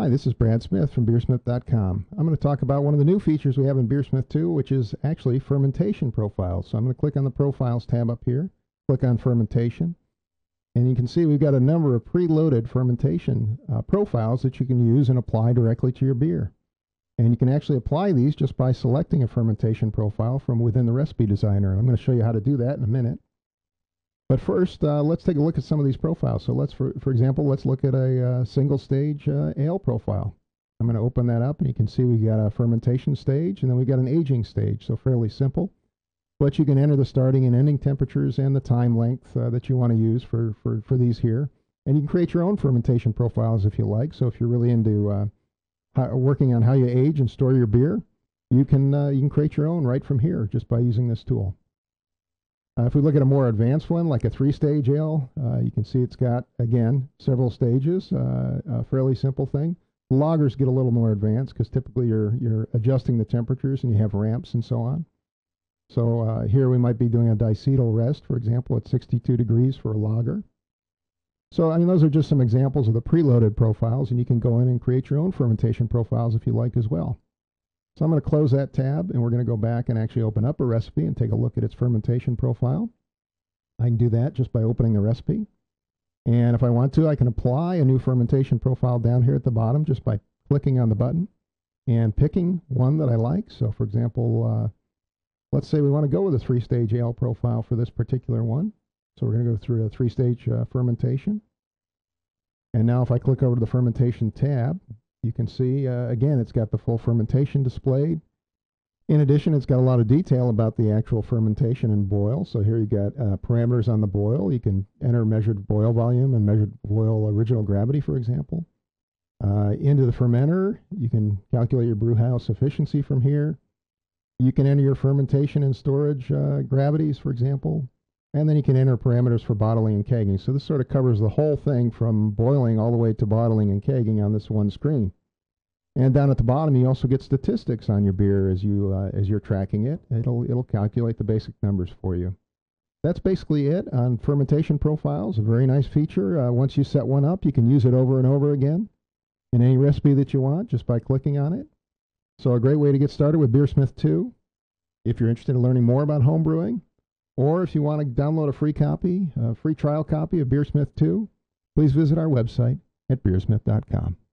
Hi, this is Brad Smith from BeerSmith.com. I'm going to talk about one of the new features we have in BeerSmith 2, which is actually fermentation profiles. So I'm going to click on the Profiles tab up here, click on Fermentation, and you can see we've got a number of preloaded fermentation uh, profiles that you can use and apply directly to your beer. And you can actually apply these just by selecting a fermentation profile from within the recipe designer. I'm going to show you how to do that in a minute. But first, uh, let's take a look at some of these profiles. So let's, for, for example, let's look at a uh, single stage uh, ale profile. I'm going to open that up and you can see we've got a fermentation stage and then we've got an aging stage. So fairly simple. But you can enter the starting and ending temperatures and the time length uh, that you want to use for, for, for these here. And you can create your own fermentation profiles if you like. So if you're really into uh, how, working on how you age and store your beer, you can, uh, you can create your own right from here just by using this tool. Uh, if we look at a more advanced one, like a three-stage ale, uh, you can see it's got, again, several stages, uh, a fairly simple thing. Lagers get a little more advanced because typically you're, you're adjusting the temperatures and you have ramps and so on. So uh, here we might be doing a diacetyl rest, for example, at 62 degrees for a lager. So, I mean, those are just some examples of the preloaded profiles, and you can go in and create your own fermentation profiles if you like as well. So I'm going to close that tab and we're going to go back and actually open up a recipe and take a look at its fermentation profile. I can do that just by opening the recipe. And if I want to, I can apply a new fermentation profile down here at the bottom just by clicking on the button and picking one that I like. So for example, uh, let's say we want to go with a three-stage ale profile for this particular one. So we're going to go through a three-stage uh, fermentation. And now if I click over to the fermentation tab, you can see, uh, again, it's got the full fermentation displayed. In addition, it's got a lot of detail about the actual fermentation and boil. So here you got uh, parameters on the boil. You can enter measured boil volume and measured boil original gravity, for example. Uh, into the fermenter, you can calculate your brew house efficiency from here. You can enter your fermentation and storage uh, gravities, for example. And then you can enter parameters for bottling and kegging. So this sort of covers the whole thing from boiling all the way to bottling and kegging on this one screen. And down at the bottom, you also get statistics on your beer as you uh, as you're tracking it. It'll it'll calculate the basic numbers for you. That's basically it on fermentation profiles. A very nice feature. Uh, once you set one up, you can use it over and over again in any recipe that you want just by clicking on it. So a great way to get started with BeerSmith 2. If you're interested in learning more about homebrewing, or if you want to download a free copy, a free trial copy of BeerSmith 2, please visit our website at beersmith.com.